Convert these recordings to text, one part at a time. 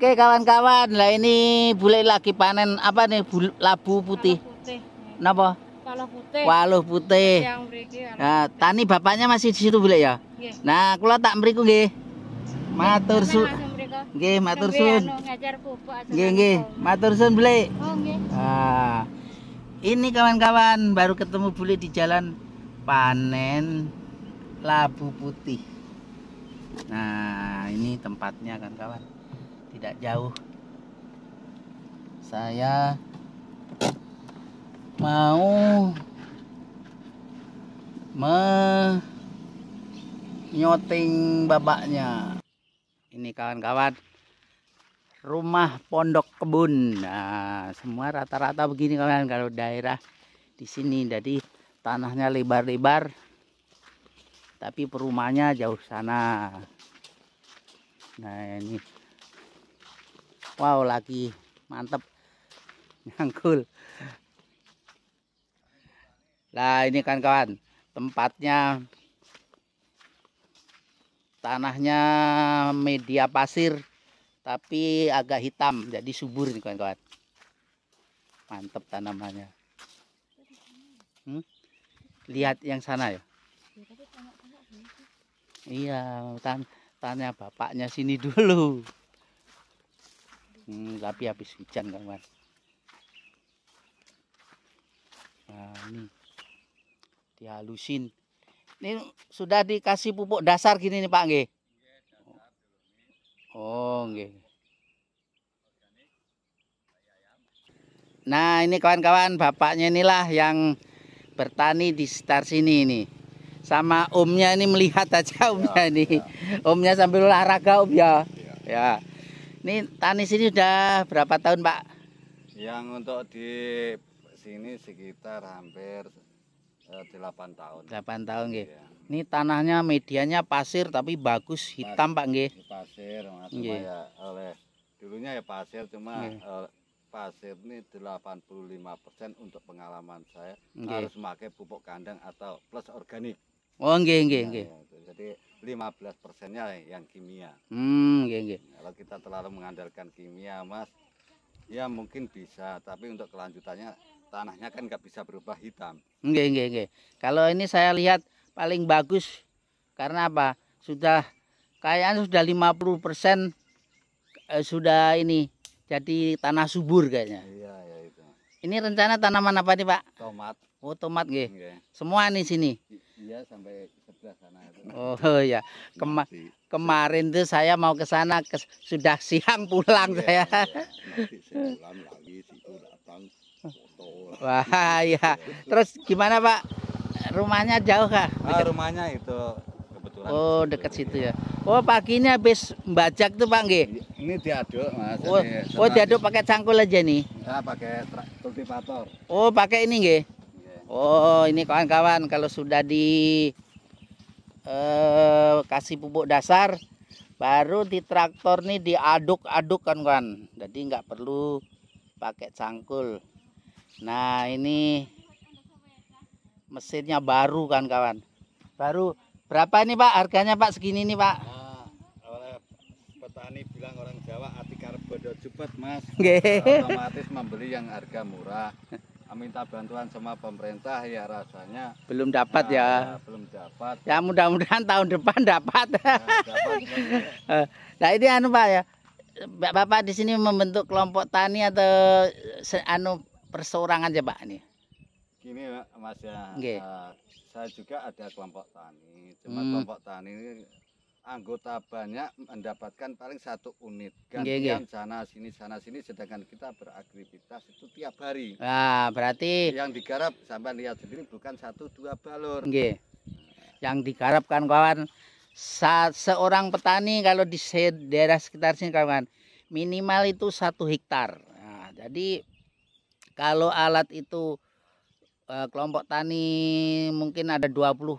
Oke kawan-kawan, lah ini bule lagi panen apa nih bul- labu putih. putih. Napa? Kalau putih Waluh putih. Nah, tani bapaknya masih di situ bule ya. nggih. Nah, kula tak mriku nggih. Matur su Langsung mriko. nggih, matur sun. anu, Nggih, nggih. Matur sun bule. Oh nggih. Ah. Ini kawan-kawan baru ketemu bule di jalan panen labu putih. Nah, ini tempatnya kan kawan. Tidak jauh. Saya mau menyoting babaknya. Ini kawan-kawan rumah pondok kebun. Nah, semua rata-rata begini kawan kalau daerah di sini. Jadi tanahnya lebar-lebar, tapi perumahannya jauh sana. Nah ini, wow lagi. Mantep. Nyangkul. Nah ini kan kawan, tempatnya tanahnya media pasir tapi agak hitam jadi subur nih kawan-kawan. Mantep tanamannya. Hmm? lihat yang sana ya? Iya tan bapaknya sini dulu hmm, tapi habis hujan kawan nah ini dihalusin ini sudah dikasih pupuk dasar gini nih Pak nggih Oh, nggih. Nah, ini kawan-kawan, bapaknya inilah yang bertani di sekitar sini ini. Sama omnya ini melihat aja omnya ini. Omnya sambil olahraga om ya. Ya. Ini tani sini sudah berapa tahun, Pak? Yang untuk di sini sekitar hampir eh, 8 tahun. 8 tahun nggih. Iya. Ini tanahnya medianya pasir tapi bagus hitam, Pak nggih. Pasir, Mas. Cuma ya oleh dulunya ya pasir cuma eh, pasir ini 85% untuk pengalaman saya Nggih. harus memakai pupuk kandang atau plus organik. Oh, nggih nggih Nah, nggih. ya. Jadi 15 persennya yang kimia. Hmm, nggih nggih. Kalau kita terlalu mengandalkan kimia, Mas, ya mungkin bisa, tapi untuk kelanjutannya tanahnya kan nggak bisa berubah hitam. Nggih, nggih, nggih. Kalau ini saya lihat paling bagus karena apa? Sudah kayaknya sudah 50% eh, sudah ini jadi tanah subur kayaknya. Iya, ya itu. Ini rencana tanaman apa nih, Pak? Tomat, Oh, tomat nggih. Semua nih sini. Iya sampai sana. Oh ya, Kema- kemarin tuh saya mau ke sana ke- sudah siang pulang saya. Iya, iya. Lagi situ datang foto. Wah, ya. Terus gimana, Pak? Rumahnya jauh kah? Ah, rumahnya itu kebetulan. Oh, dekat situ ya. Oh, pagi ini habis bajak tuh, Pak nggih. Ini diaduk, Mas. Oh, Jadi oh diaduk di- pakai cangkul aja nih. Ya, pakai kultivator. Oh, pakai ini nggih. Iya. Oh, ini kawan-kawan kalau sudah di eh, kasih pupuk dasar baru di traktor nih diaduk-aduk kan kan. Jadi nggak perlu pakai cangkul. Nah, ini mesinnya baru kan kawan. Baru berapa nih Pak harganya Pak segini nih Pak? Ah, oleh petani bilang orang Jawa ati karep bodo cepet, Mas. Otomatis membeli yang harga murah minta bantuan sama pemerintah ya rasanya Belum dapat nah, ya. belum dapat Ya mudah-mudahan tahun depan dapat. Nah, dapat Nah ini anu Pak ya, Ba- Bapak di sini membentuk kelompok tani atau anu perseorangan aja Pak ini? gini mas ya Nggih. eh, saya juga ada kelompok tani cuma Hmm. kelompok tani ini anggota banyak mendapatkan paling satu unit. Gantian sana sini sana sini sedangkan kita beraktivitas itu tiap hari. Nah berarti yang digarap sampai lihat sendiri bukan satu dua balur nggih, yang digarapkan kawan sa- seorang petani kalau di daerah sekitar sini kawan minimal itu satu hektar. Nah, jadi kalau alat itu eh, kelompok tani mungkin ada 20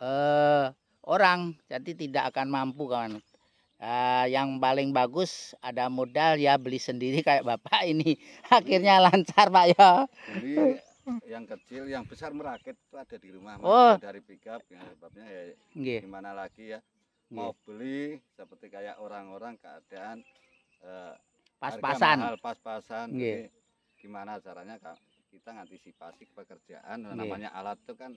eh, orang, jadi tidak akan mampu kawan. Eh, yang paling bagus ada modal ya beli sendiri kayak bapak ini akhirnya lancar pak ya. jadi yang kecil yang besar merakit itu ada di rumah. Oh. dari pickup ya sebabnya ya Nggih. gimana lagi ya mau beli seperti kayak orang-orang keadaan eh, Pas-pasan. pas-pasan. Gimana caranya Kak, kita ngantisipasi pekerjaan Nggih. namanya alat itu kan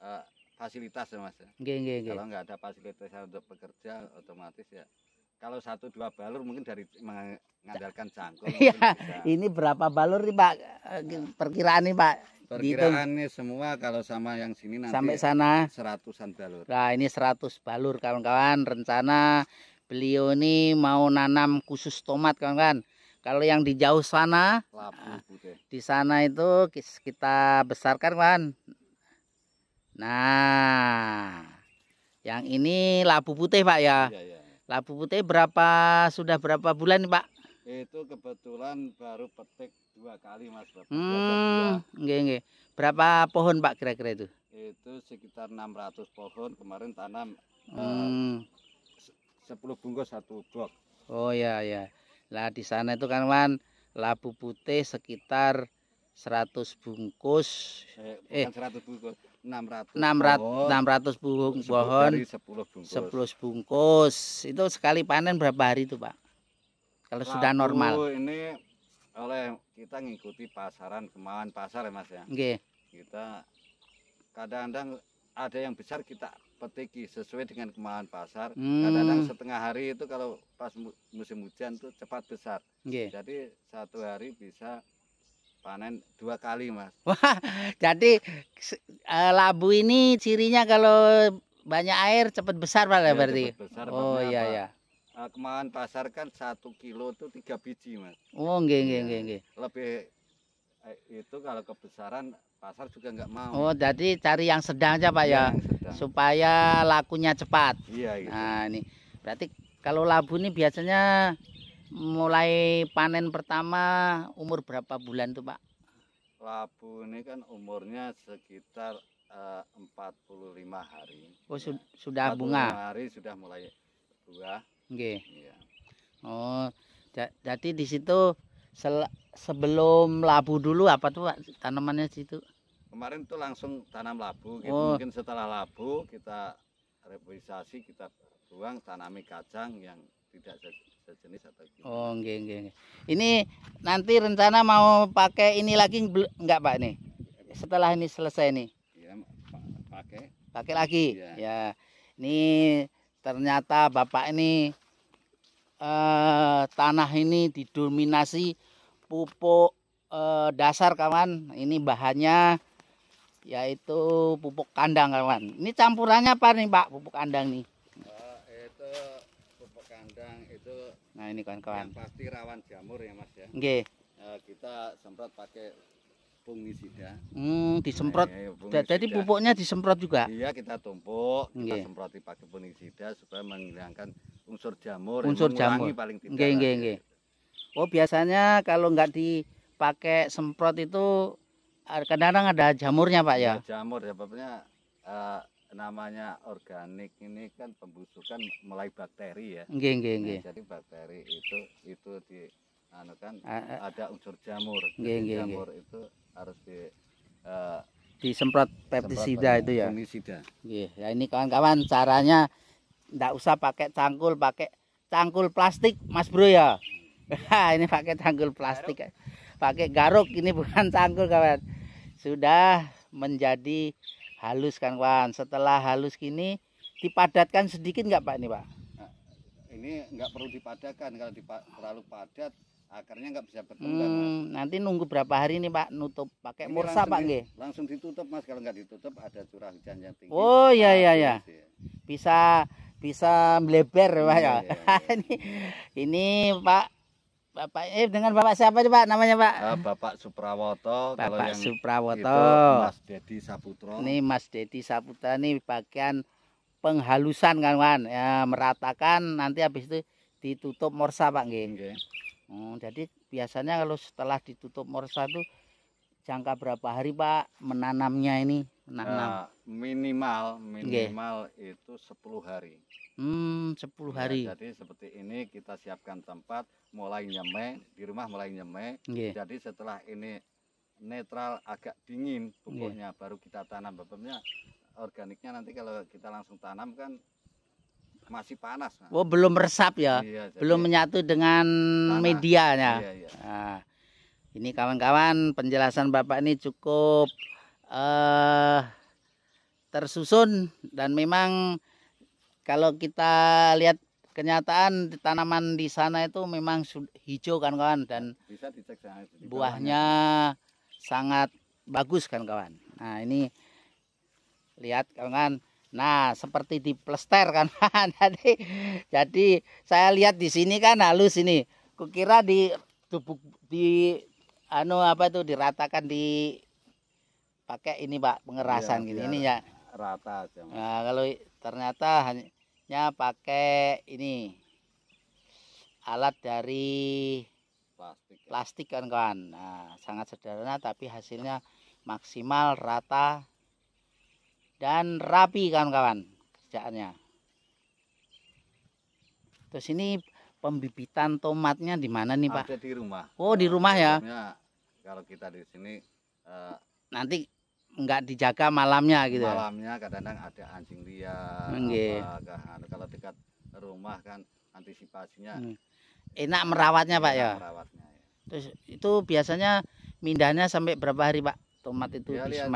eh, fasilitas ya Mas. ya. Nggih, nggih, nggih. Kalau nggak ada fasilitas untuk bekerja otomatis ya kalau satu dua balur mungkin dari mengandalkan cangkul Iya. Ini berapa balur nih Pak? Perkiraan nih Pak. Perkiraan nih semua kalau sama yang sini nanti Sampai sana. seratusan balur. Nah ini 100 balur kawan-kawan. Rencana beliau ini mau nanam khusus tomat kawan-kawan. Kalau yang di jauh sana, putih. di sana itu kita besarkan kawan. Nah, yang ini labu putih Pak ya. Iya, iya. Labu putih berapa sudah berapa bulan nih Pak? Itu kebetulan baru petik dua kali mas. Bapak. Hmm, nggih nggih. Berapa pohon Pak kira-kira itu? Itu sekitar 600 pohon kemarin tanam eh, Hmm. 10 bungkus satu blok. Oh ya ya. Lah di sana itu kan Wan labu putih sekitar 100 bungkus, Eh, Eh. bukan 100 bungkus, 600. 600 pohon, 600 bung- sebut pohon, dari 10 bungkus. 10 bungkus. Itu sekali panen berapa hari itu, Pak? Kalau sudah Labu normal. Ini oleh kita ngikuti pasaran kemauan pasar ya mas ya. Nggih. Kita kadang-kadang ada yang besar kita petiki sesuai dengan kemauan pasar. Kadang-kadang Hmm, setengah hari itu kalau pas mu- musim hujan tuh cepat besar. nggih. Jadi satu hari bisa panen dua kali mas. Jadi se- eh, labu ini cirinya kalau banyak air cepat besar Pak ya Ya, berarti. besar, Oh iya apa? ya. Eh, kemauan pasar kan satu kilo tuh tiga biji mas. Oh nggih nggih Iya. nggih nggih. Lebih eh, itu kalau kebesaran pasar juga nggak mau. Oh jadi cari yang sedang aja Pak ya. Yang sedang. Supaya lakunya cepat. Iya gitu. Nah, ini berarti kalau labu ini biasanya mulai panen pertama umur berapa bulan tuh, Pak? Labu ini kan umurnya sekitar eh, 45 hari. Oh, Ya, su- sudah 45 bunga. hari sudah mulai buah. Nggih. Iya. Oh, ja- jadi di situ sebelum labu dulu apa tuh, Pak? Tanamannya situ? Kemarin tuh langsung tanam labu gitu. Oh. Mungkin setelah labu kita revisasi kita buang tanami kacang yang tidak sejenis atau gimana. Oh, nggih, nggih, nggih. Ini nanti rencana mau pakai ini lagi enggak, Pak nih? Setelah ini selesai nih. Iya, pa- pakai. pakai lagi Iya. ya ini ternyata bapak ini eh, tanah ini didominasi pupuk eh, dasar kawan ini bahannya yaitu pupuk kandang kawan ini campurannya apa nih pak pupuk kandang nih Eh, itu pupuk kandang itu nah ini kawan-kawan pasti rawan jamur ya mas ya. Nggih. Eh, kita semprot pakai fungisida. hmm, disemprot Eh, Da- jadi fungisida. pupuknya disemprot juga Iya kita tumpuk, kita Nggih. semproti pakai fungisida supaya menghilangkan unsur jamur, Unsur jamur. paling tidak. Nggih, lah, nggih, nggih. oh biasanya kalau nggak dipakai semprot itu kadang-kadang ada jamurnya pak ya Ya, jamur sebabnya eh, namanya organik ini kan pembusukan mulai bakteri ya. nggih nggih Nah, nggih jadi bakteri itu itu di anu kan Ah, ah. ada unsur jamur. Nggih, nggih, jamur itu harus di eh, disemprot pestisida itu ya. Iya, ya ini kawan-kawan caranya ndak usah pakai cangkul, pakai cangkul plastik, Mas Bro ya. Wah, ini pakai cangkul plastik. Pakai garuk ini bukan cangkul kawan. Sudah menjadi halus kan kawan. Setelah halus gini dipadatkan sedikit nggak Pak ini Pak? Ini nggak perlu dipadakan kalau dipa- terlalu padat akarnya nggak bisa berkembang. Mas. Hmm, nanti nunggu berapa hari nih Pak nutup pakai Ini mursa Pak nggih? Langsung ditutup mas kalau nggak ditutup ada curah hujan yang tinggi. Oh iya iya ya. Habis, ya. Bisa bisa melebar Pak Iya, ya. iya, ini ini Pak Bapak eh dengan Bapak siapa nih Pak namanya Pak? Ah, Bapak Suprawoto kalau Bapak yang Suprawoto. itu Mas Dedi Saputro. Ini Mas Dedi Saputra ini bagian penghalusan kan Wan ya meratakan nanti habis itu ditutup morsa Pak nggih. Nggih. Hmm, jadi biasanya kalau setelah ditutup morsa itu jangka berapa hari Pak menanamnya ini menanam? Ah, minimal minimal itu 10 hari. Hmm 10 Ya, hari. jadi seperti ini kita siapkan tempat mulai nyemai di rumah mulai nyemai. Nggih. Jadi setelah ini netral agak dingin Iya. pupuknya baru kita tanam bebemnya organiknya nanti kalau kita langsung tanam kan masih panas. Mas. Oh, belum meresap ya. Iya, Belum menyatu dengan Tanah. medianya. Iya, iya. Nah, ini kawan-kawan penjelasan Bapak ini cukup eh tersusun dan memang kalau kita lihat kenyataan di tanaman di sana itu memang hijau kan kawan dan Bisa dicek buahnya sangat bagus kan kawan. Nah ini lihat kawan. Nah seperti di plester kan. jadi jadi saya lihat di sini kan halus ini. Kukira di tubuh di anu apa itu diratakan di pakai ini pak pengerasan Iya, gitu ini ya. rata aja. Mas. Nah kalau ternyata hanya pakai ini alat dari Plastik. ya. plastik kan kawan. Nah, sangat sederhana tapi hasilnya maksimal, rata dan rapi kan kawan kerjaannya. Terus ini pembibitan tomatnya di mana nih Pak? Ada di rumah. Oh, di rumah ya? Kalau kita di sini eh, Nanti nggak dijaga malamnya gitu. ya? malamnya kadang-kadang ada anjing liar. Nggih. apakah, anu, kalau dekat rumah kan antisipasinya. Hmm. Enak merawatnya Pak ya. enak Merawatnya. ya. Terus itu biasanya mindahnya sampai berapa hari Pak? Tomat itu Ya, di lihat.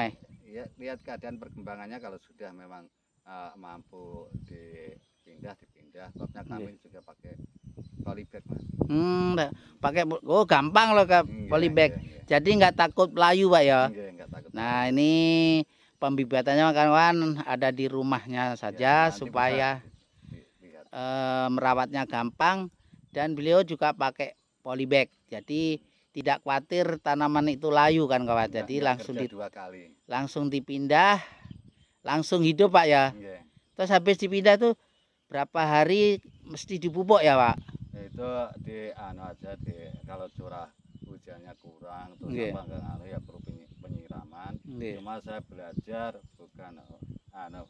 Ya, lihat keadaan perkembangannya kalau sudah memang eh, mampu dipindah dipindah. Sebabnya kami juga pakai polybag mas. Hmm, pakai oh gampang loh ke Nggih, polybag. nggih, nggih. Jadi nggak takut layu Pak ya. Nggih, nggak takut. Nah ini pembibitannya kawan ada di rumahnya Ya, saja nanti supaya eh, merawatnya gampang dan beliau juga pakai polybag. Jadi tidak khawatir tanaman itu layu kan kawan. Nggak- Jadi nggak langsung di, dua kali. langsung dipindah, langsung hidup Pak ya. Nggih. Terus habis dipindah tuh berapa hari mesti dipupuk ya Pak? Itu di anu aja di kalau curah hujannya kurang terus Nggih. apa anu ya perlu penyi- penyiraman Nggih. cuma saya belajar bukan anu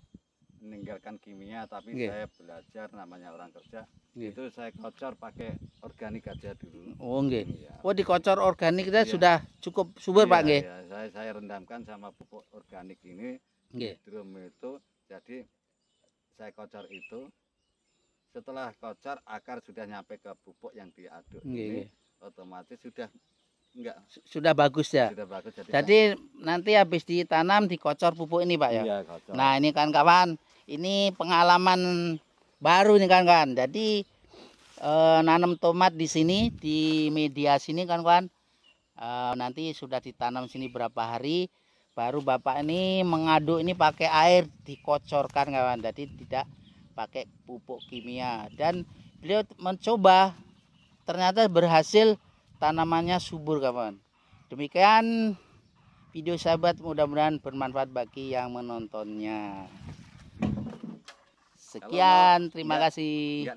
meninggalkan kimia tapi Nggih. saya belajar namanya orang kerja Nggih. itu saya kocor pakai organik aja dulu Oh nggih. Iya. Oh dikocor organik kita Iya. sudah cukup subur Pak Iya, nggih. iya. saya saya rendamkan sama pupuk organik ini Nggih. drum itu jadi saya kocor itu setelah kocor akar sudah nyampe ke pupuk yang diaduk ini otomatis sudah enggak Sudah bagus ya. sudah bagus jadi Jadi nanti habis ditanam dikocor pupuk ini Pak ya. iya kocor Nah ini kan kawan, ini pengalaman baru nih kan kawan. Jadi eh, nanam tomat di sini di media sini kan kawan. Eh, nanti sudah ditanam sini berapa hari, baru bapak ini mengaduk ini pakai air dikocorkan kawan. Jadi tidak pakai pupuk kimia dan beliau mencoba ternyata berhasil tanamannya subur kawan. Demikian video sahabat mudah-mudahan bermanfaat bagi yang menontonnya. Sekian, terima kasih.